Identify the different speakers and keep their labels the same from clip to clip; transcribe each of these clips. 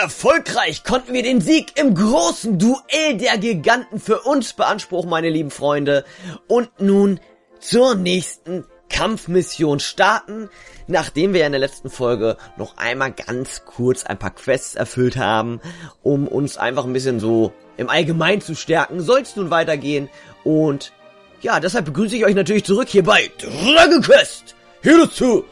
Speaker 1: Erfolgreich konnten wir den Sieg im großen Duell der Giganten für uns beanspruchen, meine lieben Freunde. Und nun zur nächsten Kampfmission starten, nachdem wir in der letzten Folge noch einmal ganz kurz ein paar Quests erfüllt haben, um uns einfach ein bisschen so im Allgemeinen zu stärken, soll es nun weitergehen. Und ja, deshalb begrüße ich euch natürlich zurück hier bei Dragon Quest. Hierzu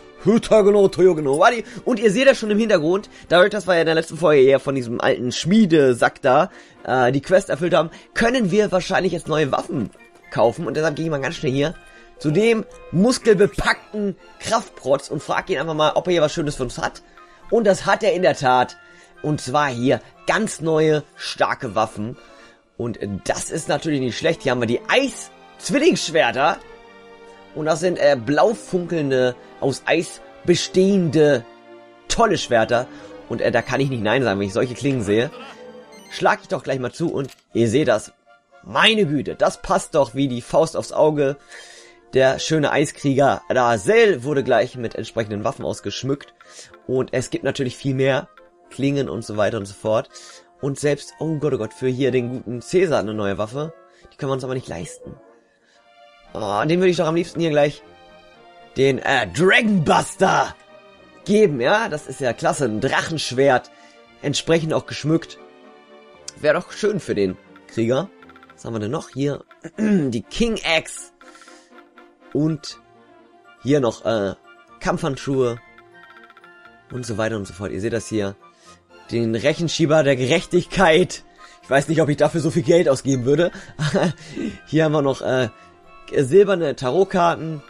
Speaker 1: Und ihr seht das schon im Hintergrund. Dadurch, dass wir ja in der letzten Folge eher von diesem alten Schmiedesack da äh, die Quest erfüllt haben, können wir wahrscheinlich jetzt neue Waffen kaufen. Und deshalb gehe ich mal ganz schnell hier zu dem muskelbepackten Kraftprotz und frage ihn einfach mal, ob er hier was Schönes für uns hat. Und das hat er in der Tat. Und zwar hier ganz neue, starke Waffen. Und das ist natürlich nicht schlecht. Hier haben wir die Eis-Zwillingsschwerter. Und das sind äh, blau funkelnde, aus Eis bestehende, tolle Schwerter. Und äh, da kann ich nicht Nein sagen, wenn ich solche Klingen sehe. Schlag ich doch gleich mal zu und ihr seht das. Meine Güte, das passt doch wie die Faust aufs Auge. Der schöne Eiskrieger Razel wurde gleich mit entsprechenden Waffen ausgeschmückt. Und es gibt natürlich viel mehr Klingen und so weiter und so fort. Und selbst, oh Gott, oh Gott, für hier den guten Cäsar eine neue Waffe. Die können wir uns aber nicht leisten. Oh, den würde ich doch am liebsten hier gleich den äh, Dragonbuster geben, ja? Das ist ja klasse, ein Drachenschwert. Entsprechend auch geschmückt. Wäre doch schön für den Krieger. Was haben wir denn noch? Hier die King Axe. Und hier noch äh, Kampfhandschuhe und so weiter und so fort. Ihr seht das hier. Den Rechenschieber der Gerechtigkeit. Ich weiß nicht, ob ich dafür so viel Geld ausgeben würde. hier haben wir noch äh, silberne Tarotkarten.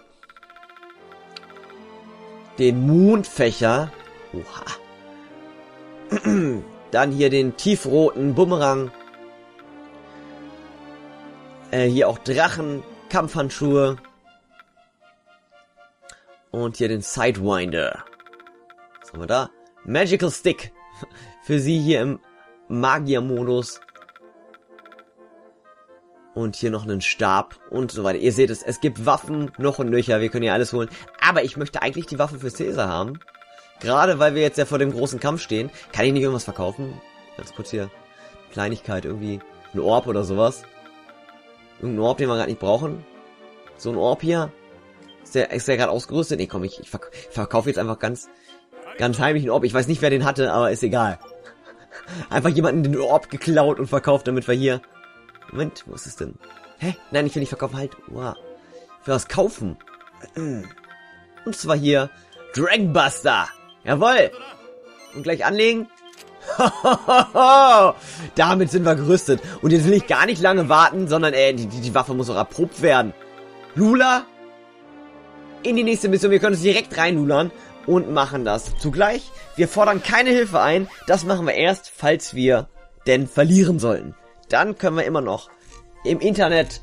Speaker 1: Den Mondfächer. Oha. Dann hier den tiefroten Bumerang. Äh, hier auch Drachen, Kampfhandschuhe. Und hier den Sidewinder. Was haben wir da? Magical Stick. Für sie hier im Magier-Modus. Und hier noch einen Stab und so weiter. Ihr seht es, es gibt Waffen noch und nöcher. Wir können hier alles holen. Aber ich möchte eigentlich die Waffe für Caesar haben. Gerade weil wir jetzt ja vor dem großen Kampf stehen. Kann ich nicht irgendwas verkaufen? Ganz kurz hier. Kleinigkeit, irgendwie. Ein Orb oder sowas. Irgendein Orb, den wir gerade nicht brauchen. So ein Orb hier. Ist der, ist der gerade ausgerüstet? Nee, komm, ich, ich, verk ich verkaufe jetzt einfach ganz, ganz heimlich einen Orb. Ich weiß nicht, wer den hatte, aber ist egal. Einfach jemanden den Orb geklaut und verkauft, damit wir hier... Moment, wo ist es denn? Hä? Nein, ich will nicht verkaufen, halt. Wow. Ich will was kaufen. Und zwar hier Dragbuster. Jawoll. Und gleich anlegen. Damit sind wir gerüstet. Und jetzt will ich gar nicht lange warten, sondern äh, die, die, die Waffe muss auch erprobt werden. Lula, in die nächste Mission. Wir können uns direkt reinlulern und machen das. Zugleich, wir fordern keine Hilfe ein. Das machen wir erst, falls wir denn verlieren sollten Dann können wir immer noch im Internet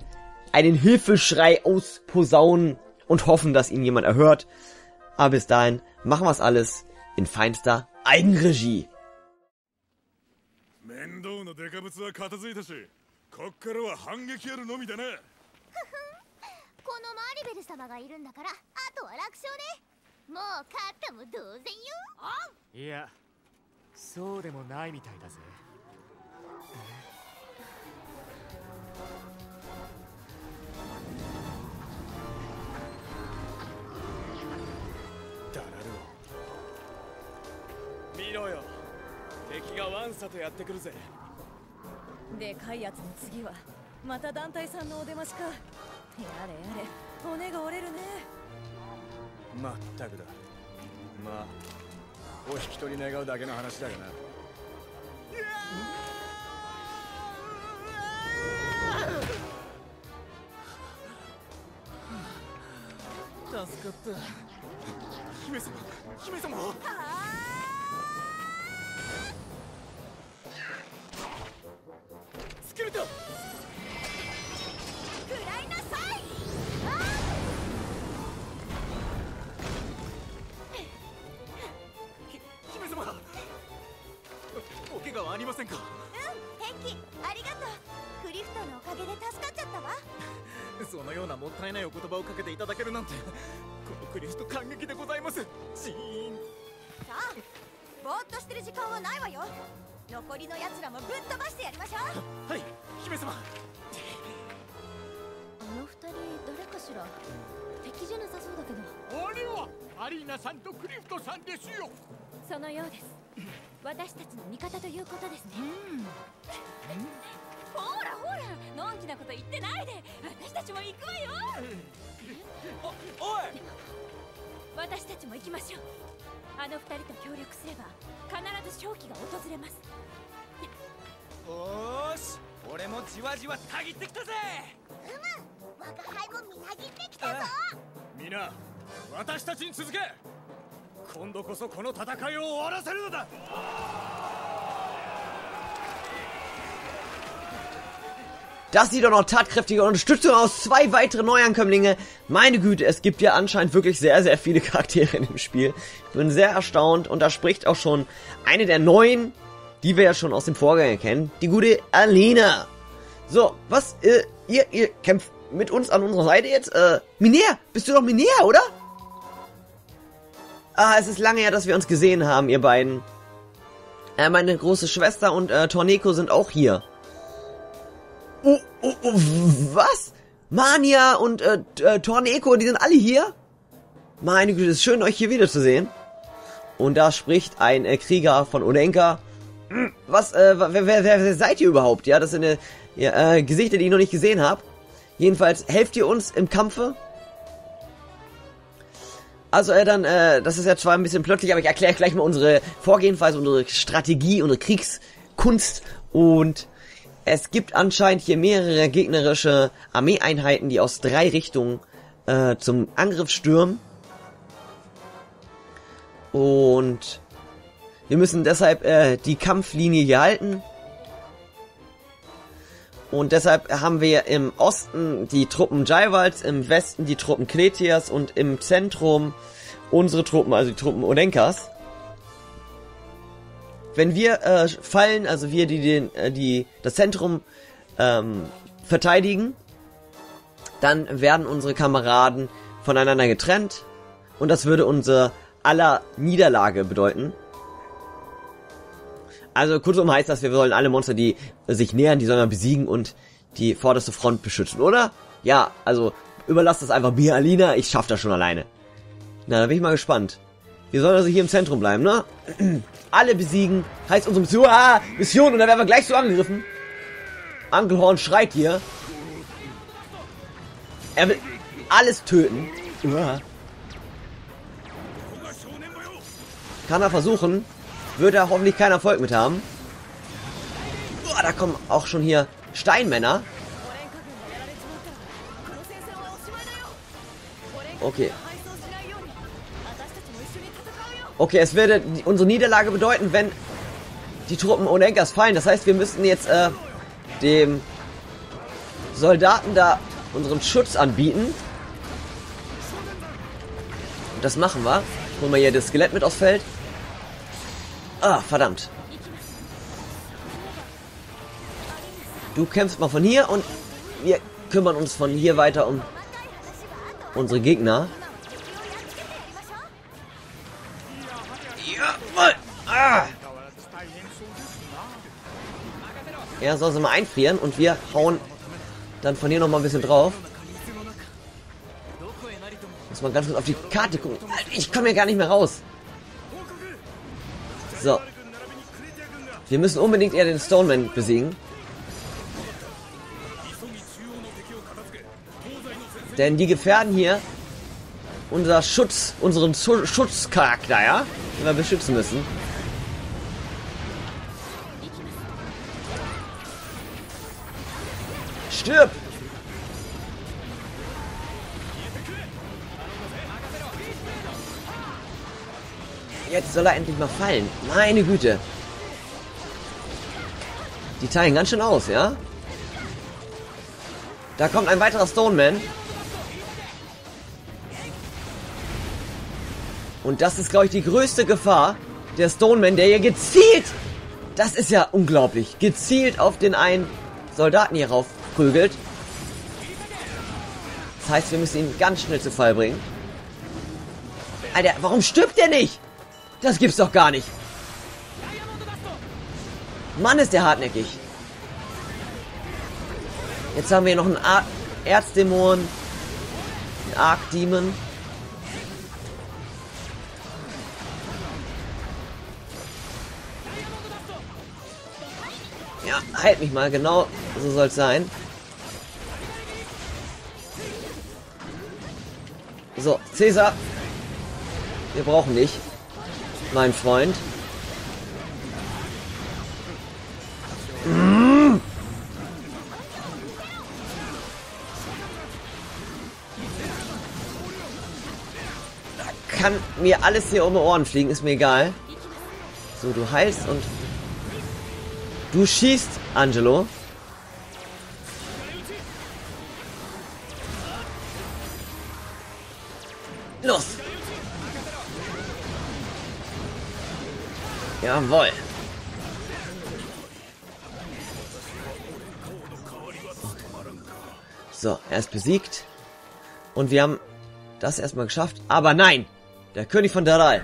Speaker 1: einen Hilfeschrei ausposaunen und hoffen, dass ihn jemand erhört. Aber bis dahin machen wir es alles in feinster Eigenregie.
Speaker 2: 面倒なデカブツは片付いたしこっからは反撃やるのみだな
Speaker 3: このマリベル様がいるんだからあとは楽勝ねもう勝ったも同然よ
Speaker 4: いやそうでもないみたいだぜ
Speaker 2: ダラルオ見ろよ。敵がワンサとやってくるぜ。
Speaker 5: でかいやつの次はまた団体さんのお出ましか。やれやれ。骨が折れるね。
Speaker 2: まったくだ。まあお引き取り願うだけの話だがな助かった。姫様姫様スケルトン
Speaker 3: 食らいなさい。
Speaker 2: ひ姫様。おお怪我はありませんか？
Speaker 3: うん平気ありがとう。クリフトのおかげで助かっちゃったわ
Speaker 2: そのようなもったいないお言葉をかけていただけるなんてこのクリフト感激でございます。ジーン。
Speaker 3: さあ
Speaker 5: ぼーっとしてる時間はないわよ。残りの奴らもぶっ飛ばしてやりましょう。
Speaker 4: はい姫様。
Speaker 3: あの二人誰かしら？敵じゃなさそうだけど。
Speaker 6: あれはアリーナさんとクリフトさんですよ。
Speaker 3: そのようです。私たちの味方ということですね
Speaker 5: ほらほらのんきなこと言ってないで。私たちも行くわよ。
Speaker 6: おい。
Speaker 3: 私たちも行きましょう。あの二人と協力すれば必ず勝機が訪れます。
Speaker 6: おーし。俺もじわじわたぎってきたぜ。
Speaker 3: 我が輩もみなぎってきたぞ。
Speaker 2: 皆私たちに続け。今度こそこの戦いを終わらせるのだ
Speaker 1: Das sieht doch noch tatkräftige Unterstützung aus. Zwei weitere Neuankömmlinge. Meine Güte, es gibt ja anscheinend wirklich sehr, sehr viele Charaktere in dem Spiel. Ich bin sehr erstaunt und da spricht auch schon eine der neuen, die wir ja schon aus dem Vorgänger kennen. Die gute Alina. So, was, äh, ihr, ihr kämpft mit uns an unserer Seite jetzt? Äh, Minea, bist du doch Minea, oder? Ah, es ist lange her, dass wir uns gesehen haben, ihr beiden. Äh, meine große Schwester und äh, Torneko sind auch hier. Oh, oh, oh, was? Mania und äh, äh, Torneko, die sind alle hier? Meine Güte, es ist schön, euch hier wiederzusehen. Und da spricht ein äh, Krieger von Olenka. Hm, Was, äh, wer, wer, wer, seid ihr überhaupt? Ja, das sind äh, äh, Gesichter, die ich noch nicht gesehen habe. Jedenfalls, helft ihr uns im Kampfe? Also, äh, dann, äh, das ist ja zwar ein bisschen plötzlich, aber ich erkläre gleich mal unsere Vorgehensweise, unsere Strategie, unsere Kriegskunst und es gibt anscheinend hier mehrere gegnerische Armeeeinheiten, die aus drei Richtungen äh, zum Angriff stürmen. Und wir müssen deshalb äh, die Kampflinie hier halten. Und deshalb haben wir im Osten die Truppen Jaiwals, im Westen die Truppen Kletias und im Zentrum unsere Truppen, also die Truppen Olenkas. Wenn wir äh, fallen, also wir, die, den, äh, die das Zentrum ähm, verteidigen, dann werden unsere Kameraden voneinander getrennt und das würde unsere aller Niederlage bedeuten. Also kurzum heißt das, wir sollen alle Monster, die sich nähern, die sollen wir besiegen und die vorderste Front beschützen, oder? Ja, also überlasst das einfach mir, Alina, ich schaff das schon alleine. Na, da bin ich mal gespannt. Wir sollen also hier im Zentrum bleiben, ne? alle besiegen. Heißt unsere Mission, ah, Mission und dann werden wir gleich so angegriffen. Uncle Horn schreit hier. Er will alles töten. Uah. Kann er versuchen. Wird er hoffentlich keinen Erfolg mit haben. Uah, da kommen auch schon hier Steinmänner. Okay. Okay, es würde unsere Niederlage bedeuten, wenn die Truppen ohne Onenkas fallen. Das heißt, wir müssten jetzt äh, dem Soldaten da unseren Schutz anbieten. Und das machen wir. Holen wir hier das Skelett mit aufs Feld. Ah, verdammt. Du kämpfst mal von hier und wir kümmern uns von hier weiter um unsere Gegner. Er soll sie mal einfrieren und wir hauen dann von hier nochmal ein bisschen drauf. Muss man ganz kurz auf die Karte gucken. Alter, ich komme hier gar nicht mehr raus. So. Wir müssen unbedingt eher den Stoneman besiegen. Denn die gefährden hier unser Schutz, unseren Schutzcharakter, ja? Den wir beschützen müssen. Stirb! Jetzt soll er endlich mal fallen. Meine Güte. Die teilen ganz schön aus, ja? Da kommt ein weiterer Stoneman. Und das ist, glaube ich, die größte Gefahr. Der Stoneman, der hier gezielt... Das ist ja unglaublich. Gezielt auf den einen Soldaten hier rauf prügelt. Das heißt, wir müssen ihn ganz schnell zu Fall bringen. Alter, warum stirbt der nicht? Das gibt's doch gar nicht. Mann, ist der hartnäckig. Jetzt haben wir noch einen Ar Erzdämon. Einen Arc-Demon. Ja, halt mich mal, genau so soll es sein. So, Cäsar. Wir brauchen dich, mein Freund. Mm. Da kann mir alles hier um die Ohren fliegen, ist mir egal. So, du heilst und du schießt, Angelo. Los! Jawohl. So, er ist besiegt. Und wir haben das erstmal geschafft. Aber nein! Der König von Daral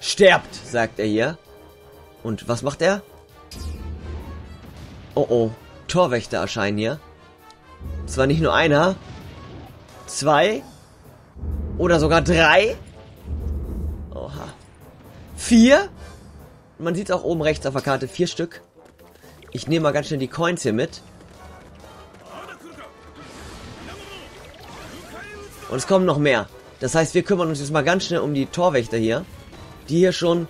Speaker 1: sterbt, sagt er hier. Und was macht er? Oh oh, Torwächter erscheinen hier. Zwar nicht nur einer, zwei oder sogar drei. Oha. Vier? Man sieht auch oben rechts auf der Karte, vier Stück. Ich nehme mal ganz schnell die Coins hier mit. Und es kommen noch mehr. Das heißt, wir kümmern uns jetzt mal ganz schnell um die Torwächter hier. Die hier schon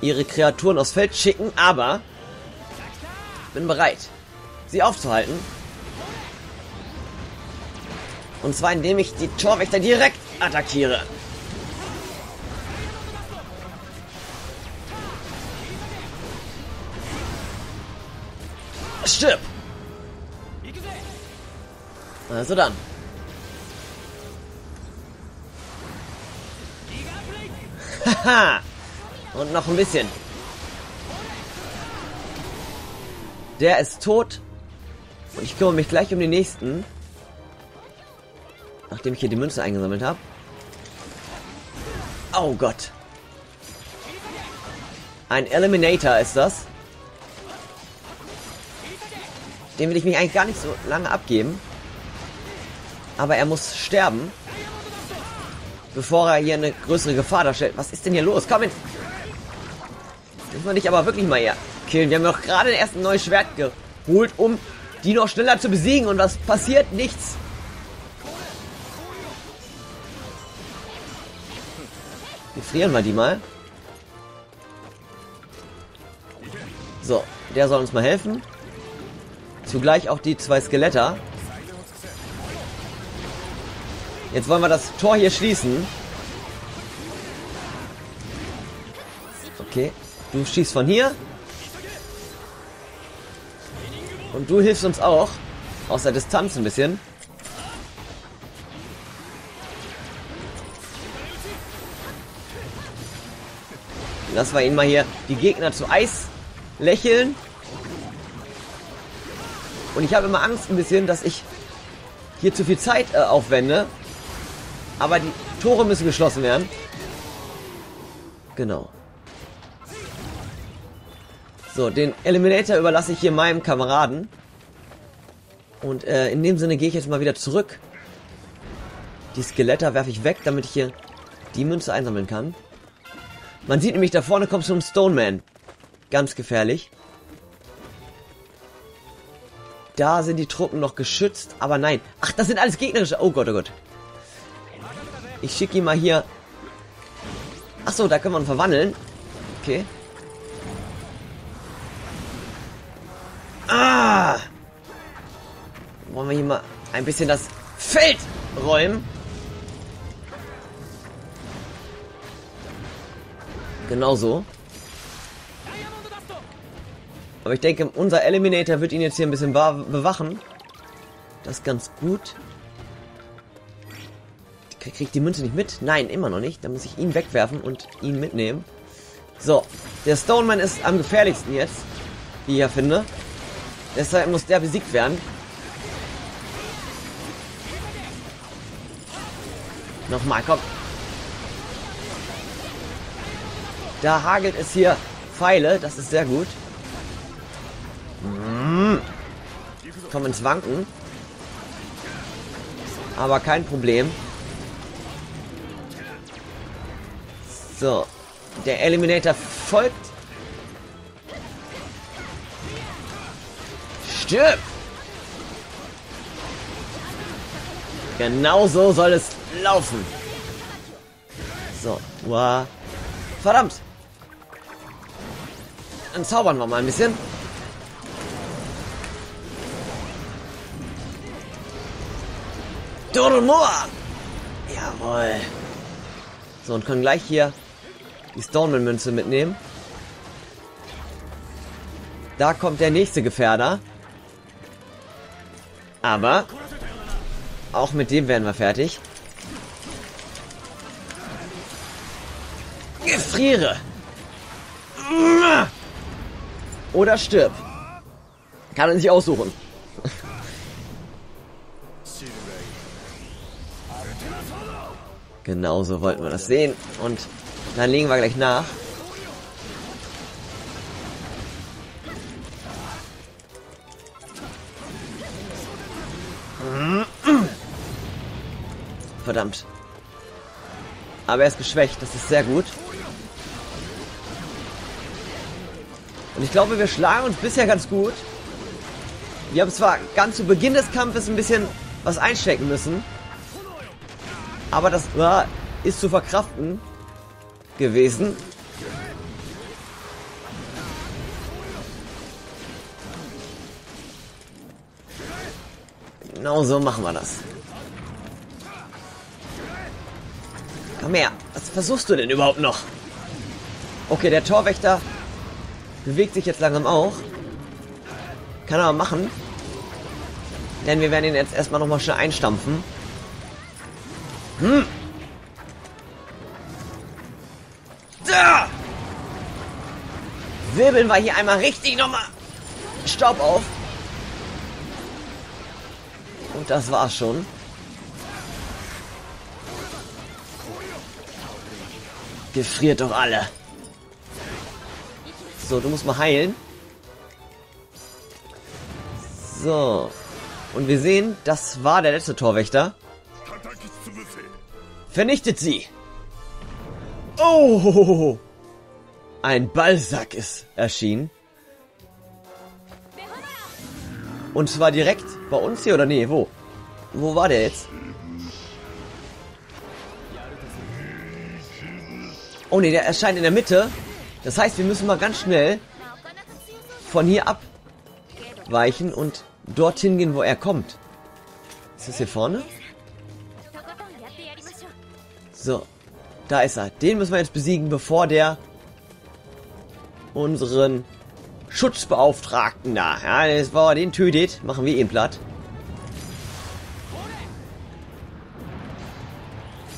Speaker 1: ihre Kreaturen aufs Feld schicken, aber bin bereit, sie aufzuhalten. Und zwar indem ich die Torwächter direkt attackiere. Stirb! Also dann. Haha! Und noch ein bisschen. Der ist tot. Und ich kümmere mich gleich um den nächsten. Nachdem ich hier die Münze eingesammelt habe. Oh Gott. Ein Eliminator ist das. Den will ich mich eigentlich gar nicht so lange abgeben. Aber er muss sterben. Bevor er hier eine größere Gefahr darstellt. Was ist denn hier los? Komm in. Müssen wir dich aber wirklich mal hier killen. Wir haben doch gerade erst ein neues Schwert geholt, um die noch schneller zu besiegen. Und was passiert? Nichts. Wir frieren wir die mal. So, der soll uns mal helfen. Zugleich auch die zwei Skeletter. Jetzt wollen wir das Tor hier schließen. Okay. Du schießt von hier. Und du hilfst uns auch. Aus der Distanz ein bisschen. Lass wir ihn mal hier die Gegner zu Eis lächeln. Und ich habe immer Angst ein bisschen, dass ich hier zu viel Zeit äh, aufwende. Aber die Tore müssen geschlossen werden. Genau. So, den Eliminator überlasse ich hier meinem Kameraden. Und äh, in dem Sinne gehe ich jetzt mal wieder zurück. Die Skeletter werfe ich weg, damit ich hier die Münze einsammeln kann. Man sieht nämlich, da vorne kommt so ein Stoneman. Ganz gefährlich. Da sind die Truppen noch geschützt, aber nein. Ach, das sind alles gegnerische. Oh Gott, oh Gott. Ich schicke ihn mal hier. Ach so, da kann man verwandeln. Okay. Ah! Wollen wir hier mal ein bisschen das Feld räumen? Genau so. Aber ich denke, unser Eliminator wird ihn jetzt hier ein bisschen bewachen. Das ist ganz gut. Kriegt die Münze nicht mit? Nein, immer noch nicht. Dann muss ich ihn wegwerfen und ihn mitnehmen. So, der Stoneman ist am gefährlichsten jetzt, wie ich ja finde. Deshalb muss der besiegt werden. Nochmal, komm. Da hagelt es hier Pfeile, das ist sehr gut. Mm. Kommen ins Wanken. Aber kein Problem. So. Der Eliminator folgt. Stirb! Genau so soll es laufen. So, wow. Verdammt! Dann zaubern wir mal ein bisschen. Dormoa! Jawohl. So, und können gleich hier die Stoneman-Münze mitnehmen. Da kommt der nächste Gefährder. Aber auch mit dem werden wir fertig. Gefriere! Oder stirb. Kann er sich aussuchen. Genauso wollten wir das sehen. Und dann legen wir gleich nach. Verdammt. Aber er ist geschwächt, das ist sehr gut. Und ich glaube, wir schlagen uns bisher ganz gut. Wir haben zwar ganz zu Beginn des Kampfes ein bisschen was einstecken müssen. Aber das war, ist zu verkraften gewesen. Genau so machen wir das. Komm her, was versuchst du denn überhaupt noch? Okay, der Torwächter bewegt sich jetzt langsam auch. Kann er machen. Denn wir werden ihn jetzt erstmal nochmal schnell einstampfen. Hm. Da! Wirbeln wir hier einmal richtig nochmal Staub auf. Und das war's schon. Gefriert doch alle. So, du musst mal heilen. So. Und wir sehen, das war der letzte Torwächter. Vernichtet sie! Oh! Ein Ballsack ist erschienen. Und zwar direkt bei uns hier oder nee, wo? Wo war der jetzt? Oh nee, der erscheint in der Mitte. Das heißt, wir müssen mal ganz schnell von hier abweichen und dorthin gehen, wo er kommt. Ist das hier vorne? So, da ist er. Den müssen wir jetzt besiegen, bevor der unseren Schutzbeauftragten da, ja, bevor er den tötet, machen wir ihn platt.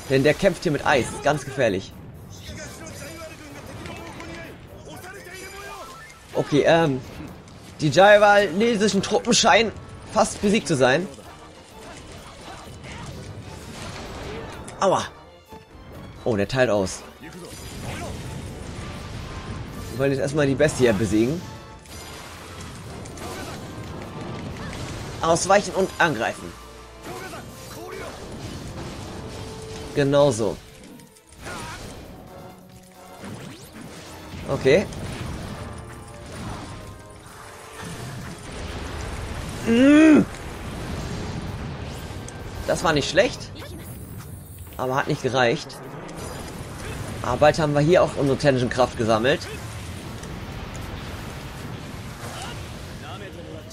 Speaker 1: Denn der kämpft hier mit Eis, ganz gefährlich. Okay, ähm, die jaiwanesischen Truppen scheinen fast besiegt zu sein. Aua. Oh, der teilt aus. Wir wollen jetzt erstmal die Bestie besiegen. Ausweichen und angreifen. Genauso. Okay. Das war nicht schlecht. Aber hat nicht gereicht. Aber bald haben wir hier auch unsere Tension-Kraft gesammelt.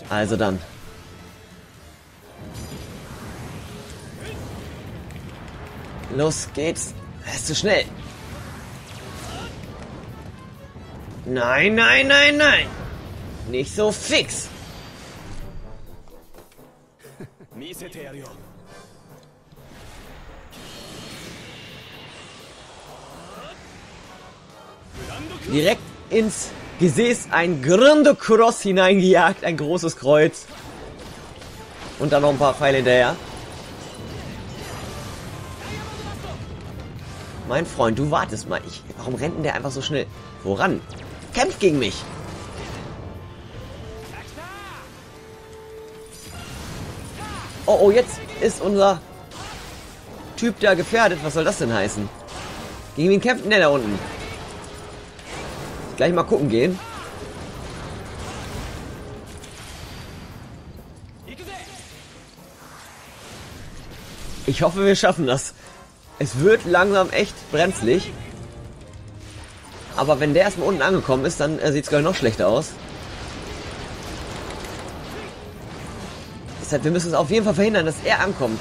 Speaker 1: Also dann. Los geht's. Er ist zu schnell. Nein, nein, nein, nein. Nicht so fix. Direkt ins Gesäß ein Grande Cross hineingejagt, ein großes Kreuz. Und dann noch ein paar Pfeile hinterher. Mein Freund, du wartest mal. Ich, warum rennt denn der einfach so schnell? Woran? Kämpft gegen mich. Oh, oh, jetzt ist unser Typ da gefährdet. Was soll das denn heißen? Gegen wen kämpft denn der da unten? Gleich mal gucken gehen. Ich hoffe, wir schaffen das. Es wird langsam echt brenzlig. Aber wenn der erstmal unten angekommen ist, dann äh, sieht es, glaube noch schlechter aus. Deshalb, wir müssen es auf jeden Fall verhindern, dass er ankommt.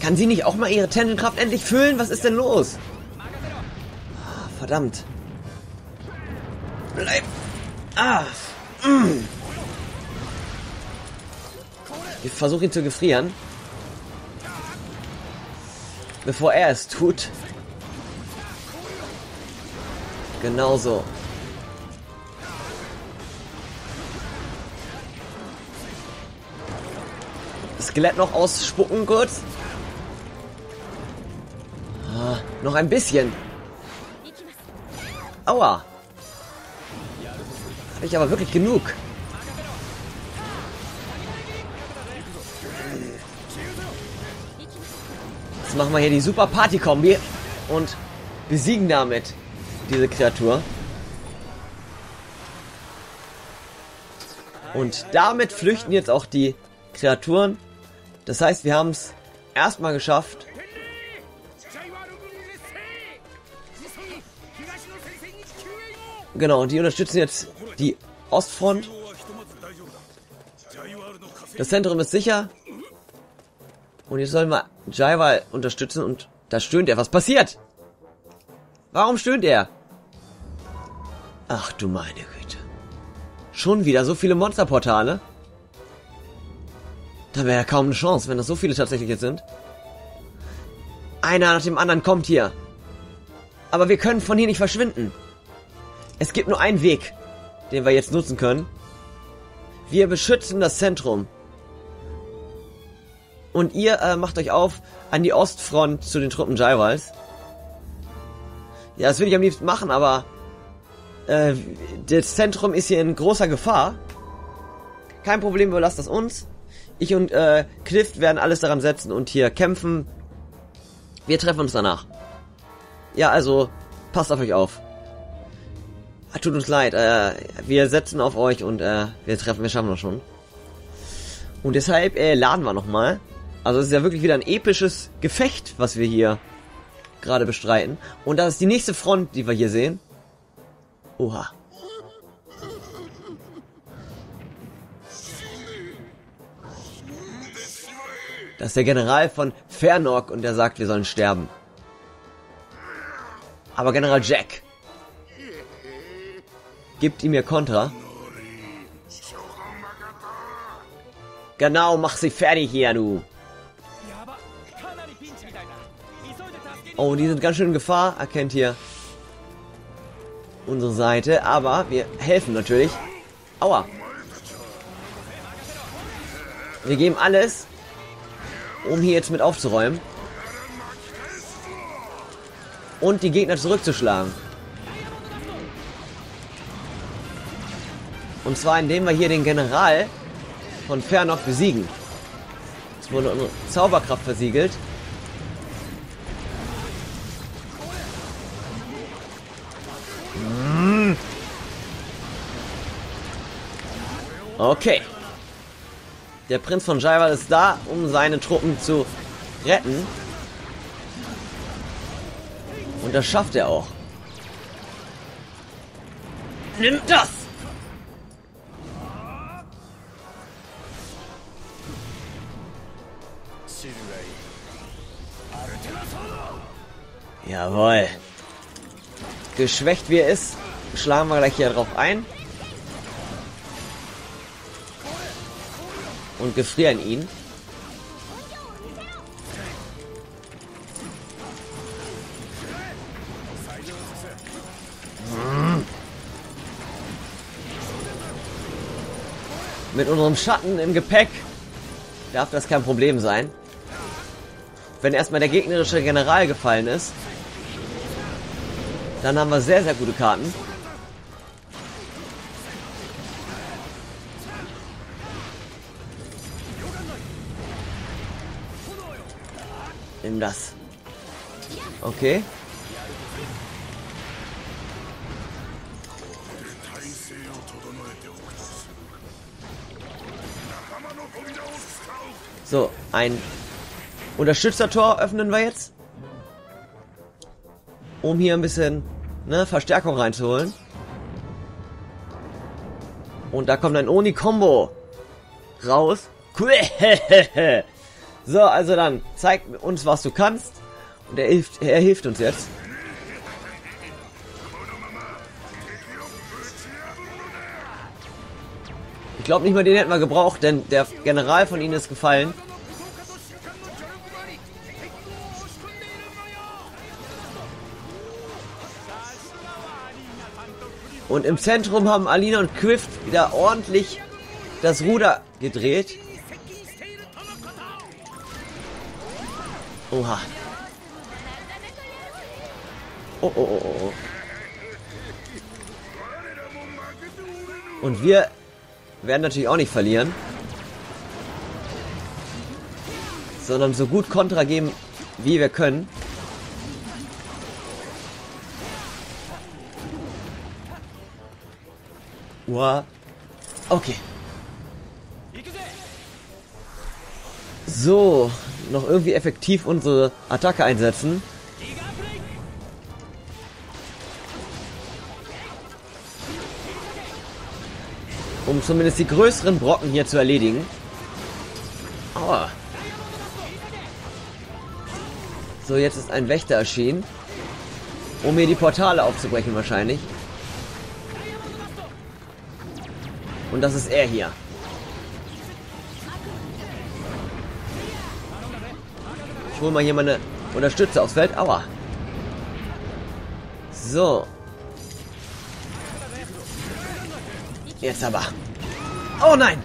Speaker 1: Kann sie nicht auch mal ihre Tendenkraft endlich füllen? Was ist denn los? Ah, verdammt. Bleib. Ah. Mm. Ich versuche ihn zu gefrieren. Bevor er es tut. Genauso. Skelett noch ausspucken kurz. Ah, noch ein bisschen. Aua. Habe ich aber wirklich genug. Jetzt machen wir hier die super Party-Kombi und besiegen damit diese Kreatur. Und damit flüchten jetzt auch die Kreaturen. Das heißt, wir haben es erstmal geschafft. Genau, und die unterstützen jetzt die Ostfront. Das Zentrum ist sicher. Und jetzt sollen wir Jaiwa unterstützen und da stöhnt er. Was passiert? Warum stöhnt er? Ach du meine Güte. Schon wieder so viele Monsterportale? Da wäre ja kaum eine Chance, wenn das so viele tatsächlich jetzt sind. Einer nach dem anderen kommt hier. Aber wir können von hier nicht verschwinden. Es gibt nur einen Weg, den wir jetzt nutzen können. Wir beschützen das Zentrum. Und ihr äh, macht euch auf an die Ostfront zu den Truppen Jaiwals. Ja, das würde ich am liebsten machen, aber äh, das Zentrum ist hier in großer Gefahr. Kein Problem, überlasst das uns. Ich und äh, Cliff werden alles daran setzen und hier kämpfen. Wir treffen uns danach. Ja, also passt auf euch auf. Ah, tut uns leid, äh, wir setzen auf euch und äh, wir treffen, wir schaffen das schon. Und deshalb äh, laden wir nochmal. Also es ist ja wirklich wieder ein episches Gefecht, was wir hier gerade bestreiten. Und das ist die nächste Front, die wir hier sehen. Oha. Das ist der General von Fernok und der sagt, wir sollen sterben. Aber General Jack gibt ihm ihr Kontra. Genau, mach sie fertig hier, du. Oh, die sind ganz schön in Gefahr. Erkennt hier unsere Seite. Aber wir helfen natürlich. Aua. Wir geben alles, um hier jetzt mit aufzuräumen. Und die Gegner zurückzuschlagen. Und zwar indem wir hier den General von Fernov besiegen. Es wurde unsere Zauberkraft versiegelt. Okay. Der Prinz von Jaival ist da, um seine Truppen zu retten. Und das schafft er auch. Nimm das! Jawohl. Geschwächt wie er ist, schlagen wir gleich hier drauf ein. Und gefrieren ihn. Mit unserem Schatten im Gepäck darf das kein Problem sein. Wenn erstmal der gegnerische General gefallen ist, Dann haben wir sehr, sehr gute Karten. Nimm das. Okay. So, ein Unterstützertor öffnen wir jetzt. Um hier ein bisschen ne, Verstärkung reinzuholen. Und da kommt ein Oni-Kombo raus. So, also dann, zeig uns, was du kannst. Und er hilft, er hilft uns jetzt. Ich glaube nicht mal den hätten wir gebraucht, denn der General von ihnen ist gefallen. Und im Zentrum haben Alina und Quift wieder ordentlich das Ruder gedreht. Oha. Oh, oh, oh, oh. Und wir werden natürlich auch nicht verlieren. Sondern so gut Kontra geben, wie wir können. Uah. Okay. So, noch irgendwie effektiv unsere Attacke einsetzen. Um zumindest die größeren Brocken hier zu erledigen. Aua. So, jetzt ist ein Wächter erschienen. Um mir die Portale aufzubrechen wahrscheinlich. Und das ist er hier. Ich hole mal hier meine Unterstützer aufs Feld. Aua. So. Jetzt aber. Oh nein!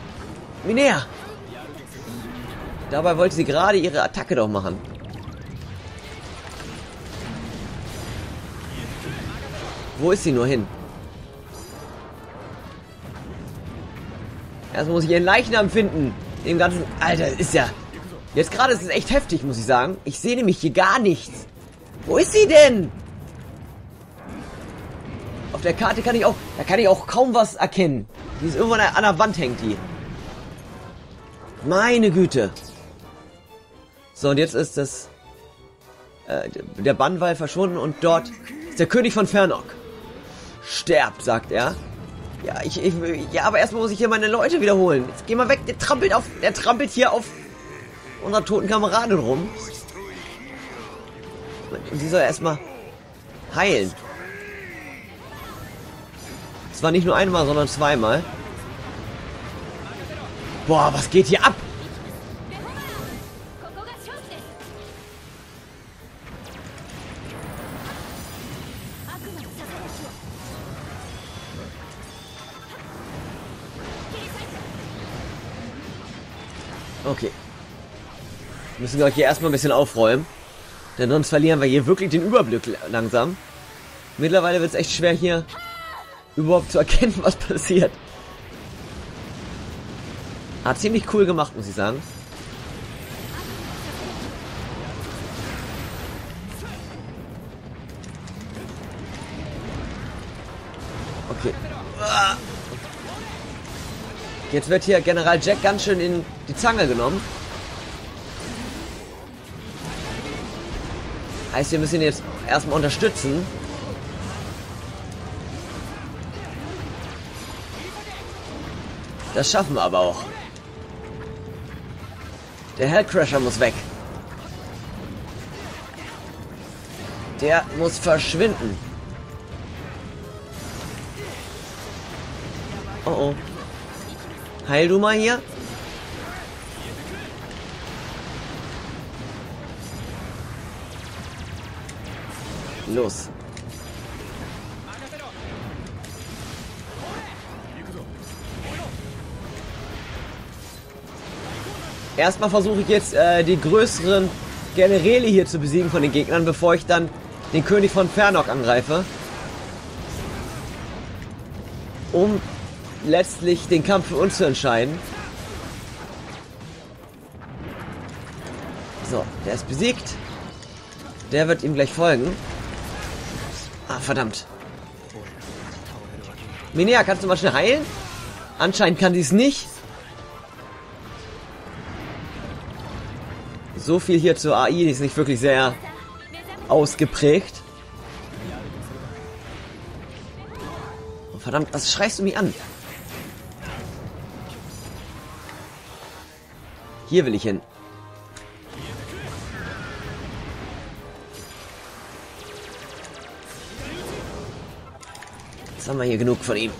Speaker 1: Minea! Dabei wollte sie gerade ihre Attacke doch machen. Wo ist sie nur hin? Erst muss ich ihren Leichnam finden. Dem ganzen... Alter, ist ja... Jetzt gerade ist es echt heftig, muss ich sagen. Ich sehe nämlich hier gar nichts. Wo ist sie denn? Auf der Karte kann ich auch... Da kann ich auch kaum was erkennen. Die ist irgendwo an der Wand hängt die. Meine Güte. So, und jetzt ist das... Äh, der Bannwall verschwunden und dort ist der König von Fernok. Sterbt, sagt er. Ja, ich, ich, ja, aber erstmal muss ich hier meine Leute wiederholen. Jetzt geh mal weg, der trampelt auf, der trampelt hier auf unserer toten Kameraden rum. Und sie soll erstmal heilen. Zwar nicht nur einmal, sondern zweimal. Boah, was geht hier ab? Müssen wir hier erstmal ein bisschen aufräumen. Denn sonst verlieren wir hier wirklich den Überblick langsam. Mittlerweile wird es echt schwer hier überhaupt zu erkennen, was passiert. Hat ziemlich cool gemacht, muss ich sagen. Okay. Jetzt wird hier General Jack ganz schön in die Zange genommen. Heißt, wir müssen ihn jetzt erstmal unterstützen. Das schaffen wir aber auch. Der Hellcrasher muss weg. Der muss verschwinden. Oh oh. Heil du mal hier. Los. Erstmal versuche ich jetzt äh, die größeren Generäle hier zu besiegen von den Gegnern, bevor ich dann den König von Fernok angreife. um letztlich den Kampf für uns zu entscheiden. So, der ist besiegt. Der wird ihm gleich folgen. Verdammt. Minea, kannst du mal schnell heilen? Anscheinend kann sie es nicht. So viel hier zur AI, die ist nicht wirklich sehr ausgeprägt. Oh, verdammt, was schreist du mich an? Hier will ich hin. Haben wir hier genug von ihm.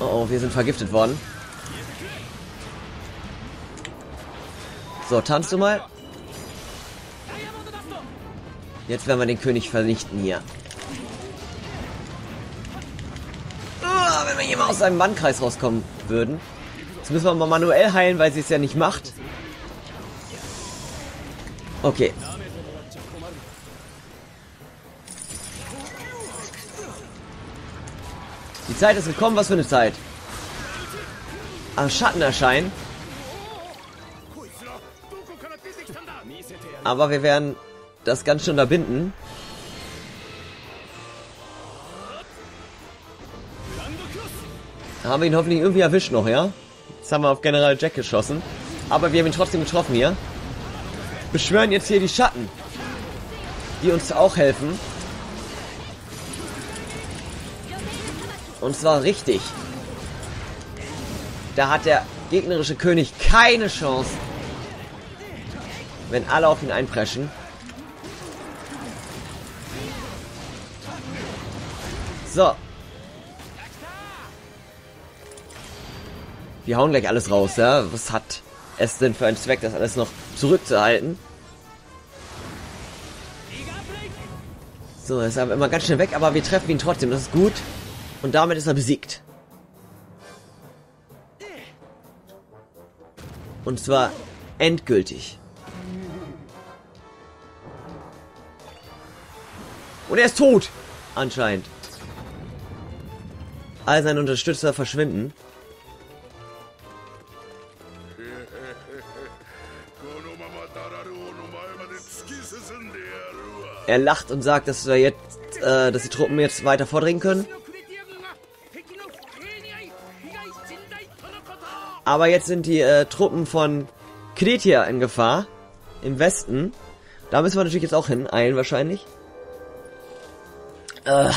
Speaker 1: Oh, oh, wir sind vergiftet worden. So, tanzt du mal. Jetzt werden wir den König vernichten hier. Ah, wenn wir hier mal aus seinem Bannkreis rauskommen würden. Jetzt müssen wir mal manuell heilen, weil sie es ja nicht macht. Okay. Die Zeit ist gekommen, was für eine Zeit? Ah, Schatten erscheinen. Aber wir werden das ganz schön unterbinden. Haben wir ihn hoffentlich irgendwie erwischt noch, ja? Jetzt haben wir auf General Jack geschossen. Aber wir haben ihn trotzdem getroffen hier. Beschwören jetzt hier die Schatten. Die uns auch helfen. Und zwar richtig. Da hat der gegnerische König keine Chance. Wenn alle auf ihn einpreschen. So. Wir hauen gleich alles raus, ja? Was hat es denn für einen Zweck, das alles noch zurückzuhalten? So, er ist aber immer ganz schnell weg, aber wir treffen ihn trotzdem, das ist gut. Und damit ist er besiegt. Und zwar endgültig. Und er ist tot! Anscheinend. All seine Unterstützer verschwinden. Er lacht und sagt, dass wir jetzt, äh, dass die Truppen jetzt weiter vordringen können. Aber jetzt sind die äh, Truppen von Kretia in Gefahr. Im Westen. Da müssen wir natürlich jetzt auch hin, eilen wahrscheinlich. Äh,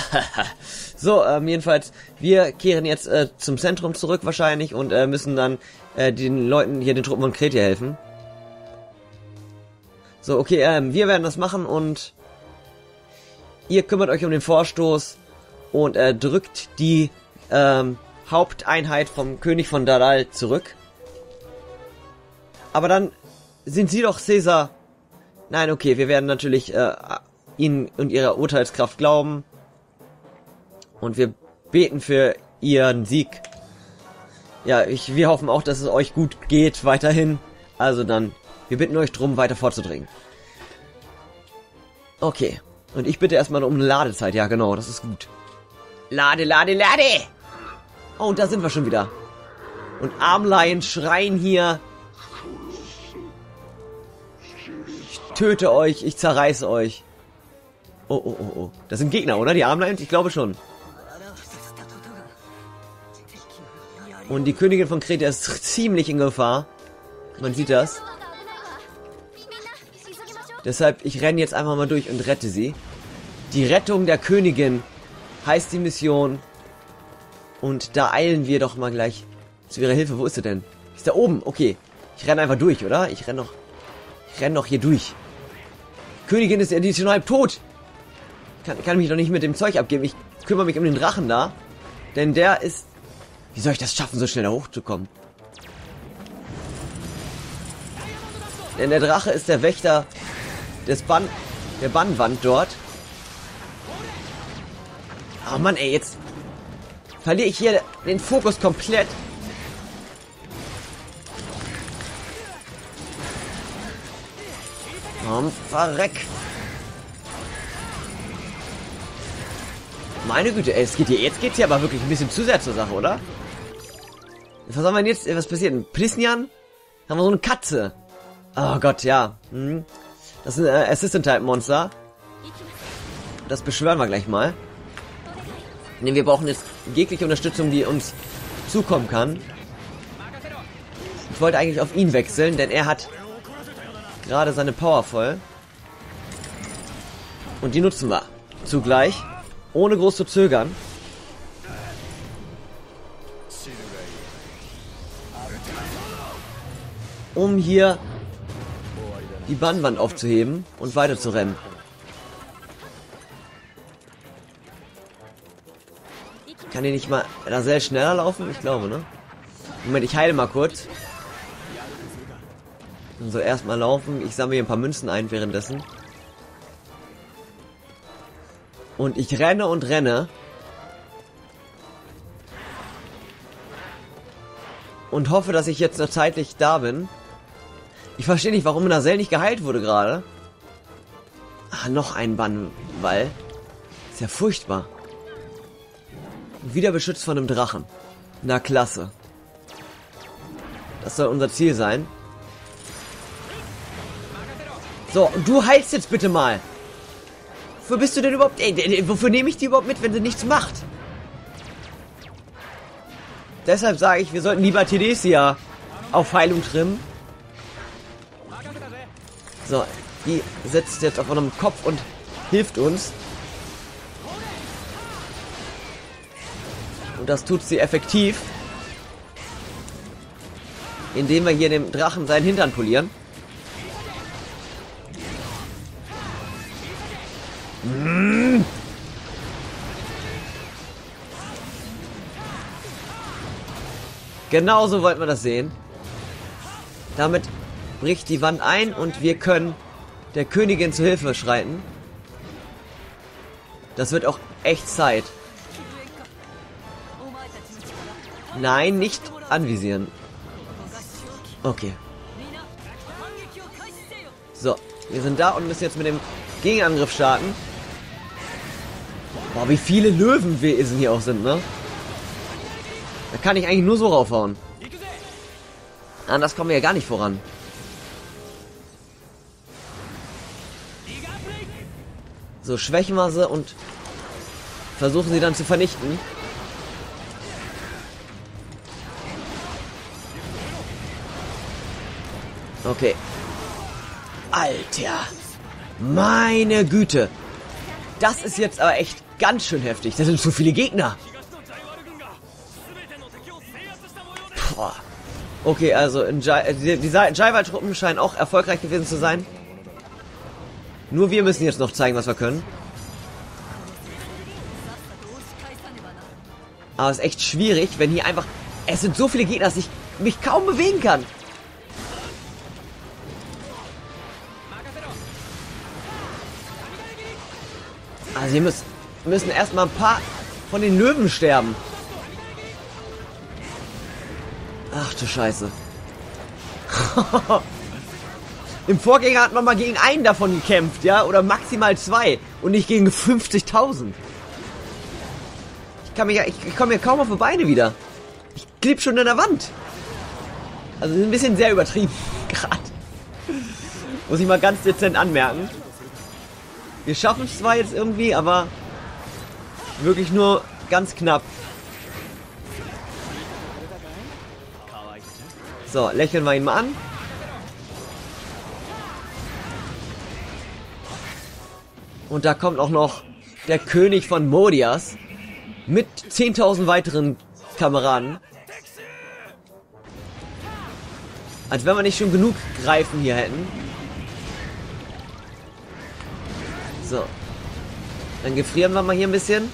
Speaker 1: so, ähm, jedenfalls, wir kehren jetzt äh, zum Zentrum zurück wahrscheinlich und äh, müssen dann äh, den Leuten hier, den Truppen von Kretia helfen. So, okay, ähm, wir werden das machen und ihr kümmert euch um den Vorstoß und äh, drückt die ähm, Haupteinheit vom König von Dadal zurück. Aber dann sind sie doch Caesar. Nein, okay, wir werden natürlich äh, ihnen und ihrer Urteilskraft glauben. Und wir beten für ihren Sieg. Ja, ich, wir hoffen auch, dass es euch gut geht weiterhin. Also dann, wir bitten euch drum, weiter vorzudringen. Okay. Und ich bitte erstmal um eine Ladezeit. Ja, genau, das ist gut. Lade, lade, lade! Oh, und da sind wir schon wieder. Und Armleien schreien hier. Ich töte euch, ich zerreiße euch. Oh, oh, oh, oh. Das sind Gegner, oder? Die Armleins? Ich glaube schon. Und die Königin von Kreta ist ziemlich in Gefahr. Man sieht das. Deshalb, ich renne jetzt einfach mal durch und rette sie. Die Rettung der Königin heißt die Mission. Und da eilen wir doch mal gleich zu ihrer Hilfe. Wo ist sie denn? Ist da oben? Okay. Ich renne einfach durch, oder? Ich renne noch. Ich renne noch hier durch. Die Königin ist ja die ist schon halb tot. Kann, kann mich doch nicht mit dem Zeug abgeben. Ich kümmere mich um den Drachen da. Denn der ist. Wie soll ich das schaffen, so schnell da hochzukommen? Denn der Drache ist der Wächter des Bann der Bannwand dort. Oh Mann, ey, jetzt verliere ich hier den Fokus komplett. Komm, verreck. Meine Güte, ey, es geht hier, jetzt geht hier aber wirklich ein bisschen zu sehr zur Sache, oder? Was haben wir denn jetzt? Äh, was passiert? Ein Prisnian? Haben wir so eine Katze? Oh Gott, ja. Hm. Das ist ein äh, Assistant-Type-Monster. Das beschwören wir gleich mal. Ne, wir brauchen jetzt jegliche Unterstützung, die uns zukommen kann. Ich wollte eigentlich auf ihn wechseln, denn er hat gerade seine Power voll. Und die nutzen wir. Zugleich. Ohne groß zu zögern. Um hier die Bannwand aufzuheben und weiter zu rennen. Kann die nicht mal da sehr schneller laufen? Ich glaube, ne? Moment, ich heile mal kurz. So, erstmal laufen. Ich sammle hier ein paar Münzen ein währenddessen. Und ich renne und renne. Und hoffe, dass ich jetzt noch zeitlich da bin. Ich verstehe nicht, warum Nasel nicht geheilt wurde gerade. Ah, noch ein Bannwall. Ist ja furchtbar. Wieder beschützt von einem Drachen. Na klasse. Das soll unser Ziel sein. So, und du heilst jetzt bitte mal. Wofür bist du denn überhaupt... Ey, wofür nehme ich die überhaupt mit, wenn sie nichts macht? Deshalb sage ich, wir sollten lieber Tedesia auf Heilung trimmen. So, die setzt jetzt auf unserem Kopf und hilft uns. Das tut sie effektiv. Indem wir hier dem Drachen seinen Hintern polieren. Mmh. Genauso wollten wir das sehen. Damit bricht die Wand ein und wir können der Königin zu Hilfe schreiten. Das wird auch echt Zeit. Nein, nicht anvisieren. Okay. So, wir sind da und müssen jetzt mit dem Gegenangriff starten. Boah, wie viele Löwenwesen hier auch sind, ne? Da kann ich eigentlich nur so raufhauen. Anders kommen wir ja gar nicht voran. So, schwächen wir sie und versuchen sie dann zu vernichten. Okay. Alter. Meine Güte. Das ist jetzt aber echt ganz schön heftig. Das sind zu viele Gegner. Boah. Okay, also äh, die, die Jaiwa-Truppen scheinen auch erfolgreich gewesen zu sein. Nur wir müssen jetzt noch zeigen, was wir können. Aber es ist echt schwierig, wenn hier einfach... Es sind so viele Gegner, dass ich mich kaum bewegen kann. Also hier müssen, müssen erstmal ein paar von den Löwen sterben. Ach du Scheiße. Im Vorgänger hat man mal gegen einen davon gekämpft, ja? Oder maximal zwei. Und nicht gegen 50.000. Ich ich, ich komme mir kaum auf die Beine wieder. Ich kleb schon in der Wand. Also ein bisschen sehr übertrieben. Gerade. Muss ich mal ganz dezent anmerken. Wir schaffen es zwar jetzt irgendwie, aber wirklich nur ganz knapp. So, lächeln wir ihn mal an. Und da kommt auch noch der König von Modias mit 10.000 weiteren Kameraden. Als wenn wir nicht schon genug Greifen hier hätten. So. Dann gefrieren wir mal hier ein bisschen.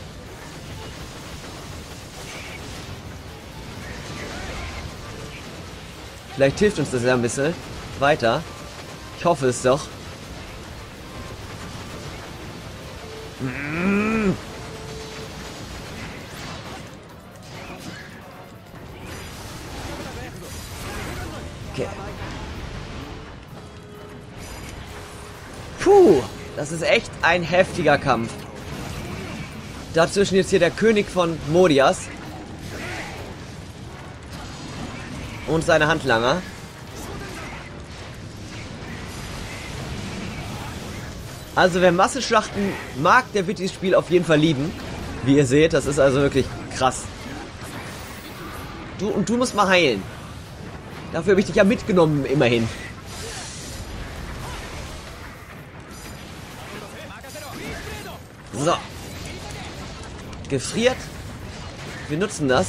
Speaker 1: Vielleicht hilft uns das ja ein bisschen weiter. Ich hoffe es doch. Okay. Das ist echt ein heftiger Kampf. Dazwischen jetzt hier der König von Modias. Und seine Handlanger. Also wer Massenschlachten mag, der wird dieses Spiel auf jeden Fall lieben. Wie ihr seht, das ist also wirklich krass. Du und du musst mal heilen. Dafür habe ich dich ja mitgenommen, immerhin. So. Gefriert. Wir nutzen das.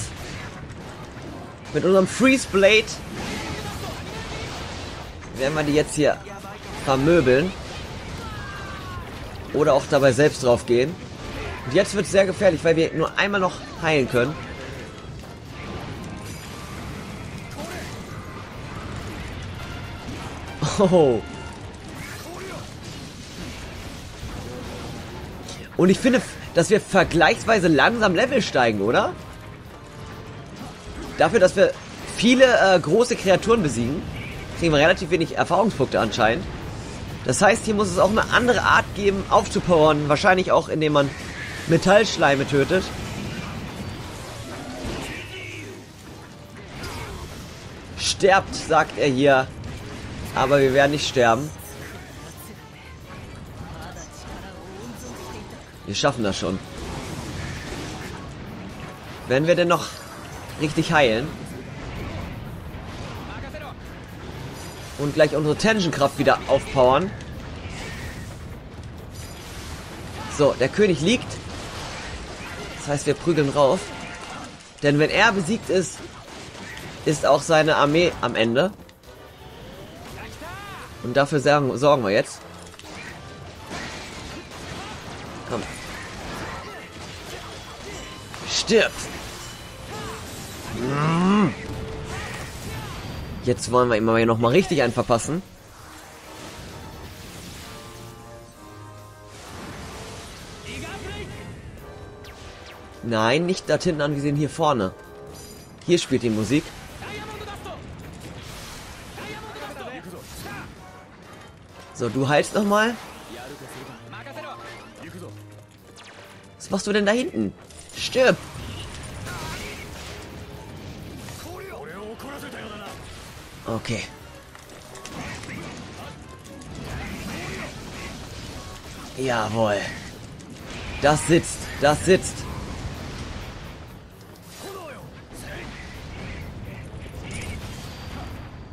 Speaker 1: Mit unserem Freeze Blade werden wir die jetzt hier vermöbeln. Oder auch dabei selbst drauf gehen. Und jetzt wird es sehr gefährlich, weil wir nur einmal noch heilen können. Oh. Und ich finde, dass wir vergleichsweise langsam Level steigen, oder? Dafür, dass wir viele äh, große Kreaturen besiegen, kriegen wir relativ wenig Erfahrungspunkte anscheinend. Das heißt, hier muss es auch eine andere Art geben, aufzupowern. Wahrscheinlich auch, indem man Metallschleime tötet. Sterbt, sagt er hier. Aber wir werden nicht sterben. Wir schaffen das schon. Werden wir denn noch richtig heilen? Und gleich unsere Tensionkraft wieder aufpowern. So, der König liegt. Das heißt, wir prügeln rauf. Denn wenn er besiegt ist, ist auch seine Armee am Ende. Und dafür sorgen, sorgen wir jetzt. Komm. Stirb! Jetzt wollen wir ihm aber noch mal richtig einen verpassen. Nein, nicht da hinten angesehen, hier vorne. Hier spielt die Musik. So, du heilst noch mal. Was machst du denn da hinten? Stirb! Okay. Jawohl. Das sitzt, das sitzt.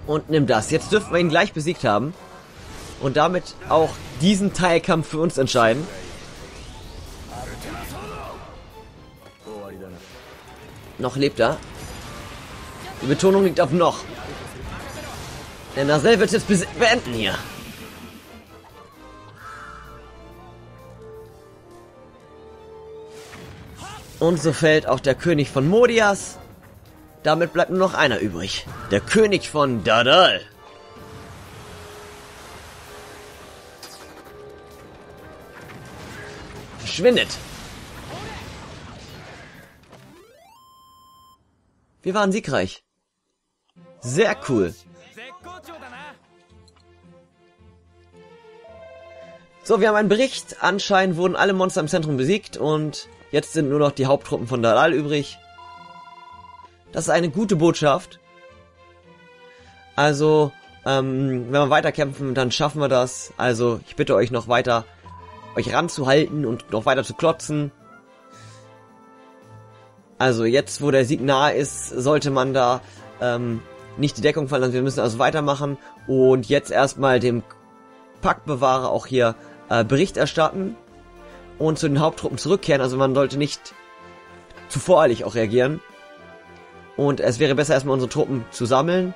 Speaker 1: Und nimm das. Jetzt dürfen wir ihn gleich besiegt haben. Und damit auch diesen Teilkampf für uns entscheiden. Noch lebt er. Die Betonung liegt auf noch. Denn Nasel wird jetzt beenden hier. Und so fällt auch der König von Modias. Damit bleibt nur noch einer übrig. Der König von Dadal. Verschwindet. Wir waren siegreich. Sehr cool. So, wir haben einen Bericht. Anscheinend wurden alle Monster im Zentrum besiegt und jetzt sind nur noch die Haupttruppen von Dalal übrig. Das ist eine gute Botschaft. Also, ähm, wenn wir weiterkämpfen, dann schaffen wir das. Also, ich bitte euch noch weiter, euch ranzuhalten und noch weiter zu klotzen. Also, jetzt, wo der Sieg nahe ist, sollte man da ähm, nicht die Deckung verlassen. Wir müssen also weitermachen und jetzt erstmal dem Paktbewahrer auch hier äh, Bericht erstatten und zu den Haupttruppen zurückkehren. Also man sollte nicht zu voreilig auch reagieren. Und es wäre besser erstmal unsere Truppen zu sammeln.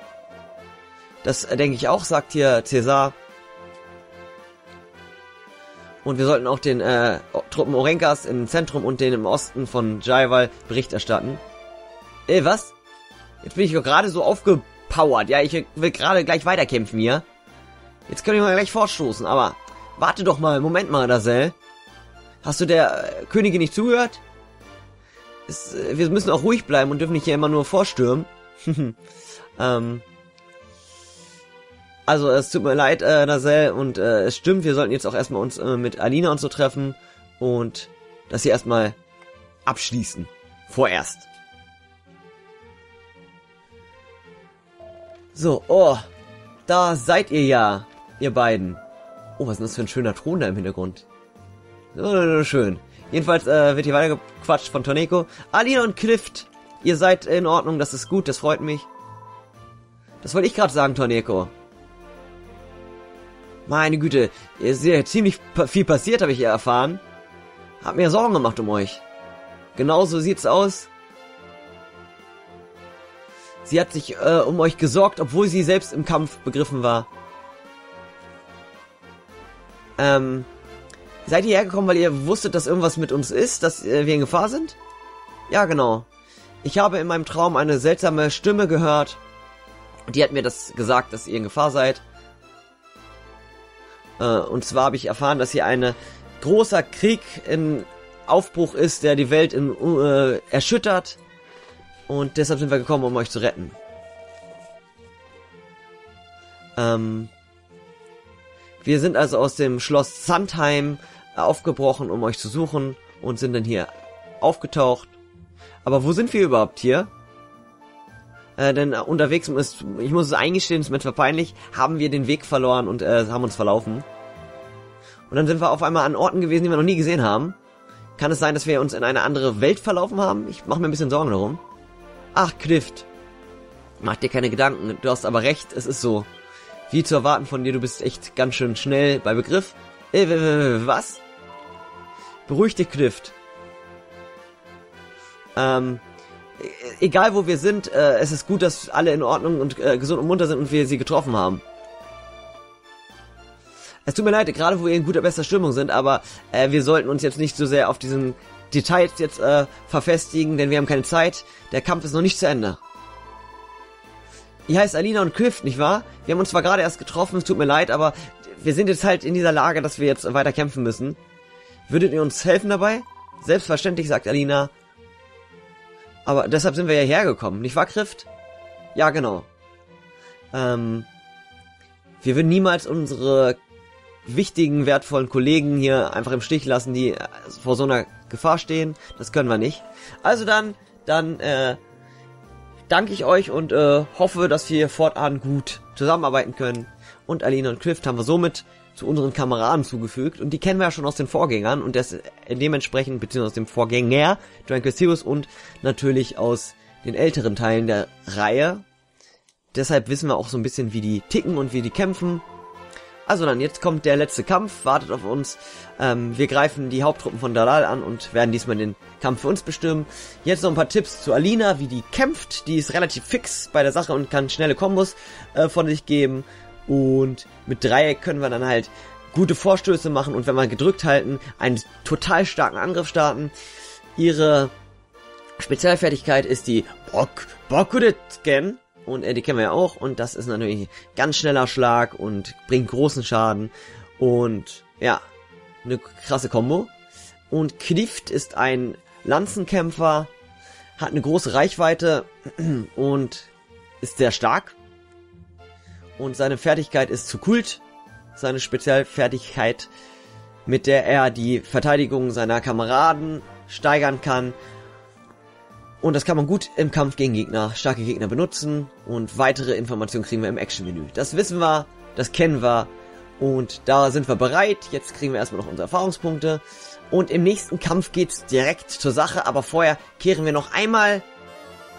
Speaker 1: Das äh, denke ich auch, sagt hier Cäsar. Und wir sollten auch den äh, Truppen Orenkas im Zentrum und den im Osten von Jaival Bericht erstatten. Ey, was? Jetzt bin ich gerade so aufgepowert. Ja, ich will gerade gleich weiterkämpfen hier. Jetzt können wir mal gleich vorstoßen, aber warte doch mal, Moment mal, Dasel. Hast du der äh, Königin nicht zugehört? Es, äh, wir müssen auch ruhig bleiben und dürfen nicht hier immer nur vorstürmen. ähm, also es tut mir leid, äh, Nasel, und äh, es stimmt, wir sollten jetzt auch erstmal uns äh, mit Alina und so treffen und das hier erstmal abschließen. Vorerst. So, oh, da seid ihr ja, ihr beiden. Oh, was ist denn das für ein schöner Thron da im Hintergrund? So, schön. Jedenfalls äh, wird hier weitergequatscht von Torneko. Alina und Clift, ihr seid in Ordnung, das ist gut, das freut mich. Das wollte ich gerade sagen, Torneko. Meine Güte, ihr ist ja ziemlich viel passiert, habe ich ja erfahren. Hab mir Sorgen gemacht um euch. Genauso sieht's aus. Sie hat sich äh, um euch gesorgt, obwohl sie selbst im Kampf begriffen war. Ähm, seid ihr hergekommen, weil ihr wusstet, dass irgendwas mit uns ist, dass äh, wir in Gefahr sind? Ja, genau. Ich habe in meinem Traum eine seltsame Stimme gehört. Die hat mir das gesagt, dass ihr in Gefahr seid. Äh, und zwar habe ich erfahren, dass hier ein großer Krieg in Aufbruch ist, der die Welt in, äh, erschüttert. Und deshalb sind wir gekommen, um euch zu retten. Ähm, wir sind also aus dem Schloss Sandheim aufgebrochen, um euch zu suchen und sind dann hier aufgetaucht. Aber wo sind wir überhaupt hier? Äh, denn unterwegs ist, ich muss es eingestehen, ist mir zwar peinlich, haben wir den Weg verloren und äh, haben uns verlaufen. Und dann sind wir auf einmal an Orten gewesen, die wir noch nie gesehen haben. Kann es sein, dass wir uns in eine andere Welt verlaufen haben? Ich mache mir ein bisschen Sorgen darum. Ach, Clift. Mach dir keine Gedanken. Du hast aber recht, es ist so. Wie zu erwarten von dir, du bist echt ganz schön schnell bei Begriff. Äh, was? Beruhig dich, Clift. Ähm, egal wo wir sind, äh, es ist gut, dass alle in Ordnung und äh, gesund und munter sind und wir sie getroffen haben. Es tut mir leid, gerade wo wir in guter bester Stimmung sind, aber äh, wir sollten uns jetzt nicht so sehr auf diesen Details jetzt äh, verfestigen, denn wir haben keine Zeit. Der Kampf ist noch nicht zu Ende. Ihr heißt Alina und Cliff, nicht wahr? Wir haben uns zwar gerade erst getroffen, es tut mir leid, aber wir sind jetzt halt in dieser Lage, dass wir jetzt weiter kämpfen müssen. Würdet ihr uns helfen dabei? Selbstverständlich, sagt Alina. Aber deshalb sind wir ja hergekommen, nicht wahr, Krift? Ja, genau. Ähm, wir würden niemals unsere wichtigen, wertvollen Kollegen hier einfach im Stich lassen, die äh, vor so einer Gefahr stehen. Das können wir nicht. Also dann, dann äh, danke ich euch und äh, hoffe, dass wir fortan gut zusammenarbeiten können. Und Alina und Clift haben wir somit zu unseren Kameraden zugefügt und die kennen wir ja schon aus den Vorgängern und das dementsprechend beziehungsweise aus dem Vorgänger Dragon Sirius und natürlich aus den älteren Teilen der Reihe. Deshalb wissen wir auch so ein bisschen, wie die ticken und wie die kämpfen also dann, jetzt kommt der letzte Kampf, wartet auf uns. Ähm, wir greifen die Haupttruppen von Dalal an und werden diesmal den Kampf für uns bestimmen. Jetzt noch ein paar Tipps zu Alina, wie die kämpft. Die ist relativ fix bei der Sache und kann schnelle Kombos äh, von sich geben. Und mit Dreieck können wir dann halt gute Vorstöße machen und wenn wir gedrückt halten, einen total starken Angriff starten. Ihre Spezialfertigkeit ist die Bok Bokuritken und äh, die kennen wir ja auch und das ist natürlich ganz schneller Schlag und bringt großen Schaden und ja, eine krasse Combo. Und Klift ist ein Lanzenkämpfer, hat eine große Reichweite und ist sehr stark. Und seine Fertigkeit ist zu Kult, seine Spezialfertigkeit, mit der er die Verteidigung seiner Kameraden steigern kann. Und das kann man gut im Kampf gegen Gegner, starke Gegner benutzen. Und weitere Informationen kriegen wir im Action-Menü. Das wissen wir, das kennen wir. Und da sind wir bereit. Jetzt kriegen wir erstmal noch unsere Erfahrungspunkte. Und im nächsten Kampf geht's direkt zur Sache, aber vorher kehren wir noch einmal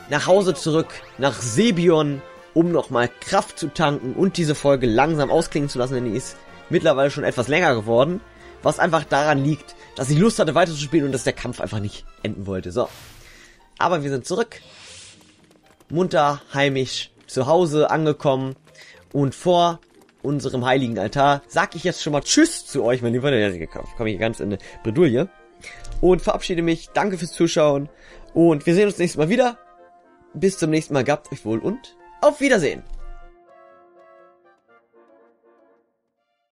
Speaker 1: nach Hause zurück, nach Sebion, um nochmal Kraft zu tanken und diese Folge langsam ausklingen zu lassen, denn die ist mittlerweile schon etwas länger geworden, was einfach daran liegt, dass ich Lust hatte weiterzuspielen und dass der Kampf einfach nicht enden wollte. So, aber wir sind zurück. Munter, heimisch, zu Hause angekommen. Und vor unserem heiligen Altar sag ich jetzt schon mal Tschüss zu euch, mein Lieber. Jetzt komme ich ganz in eine Bredouille. Und verabschiede mich. Danke fürs Zuschauen. Und wir sehen uns nächstes Mal wieder. Bis zum nächsten Mal. Gabt euch wohl und auf Wiedersehen.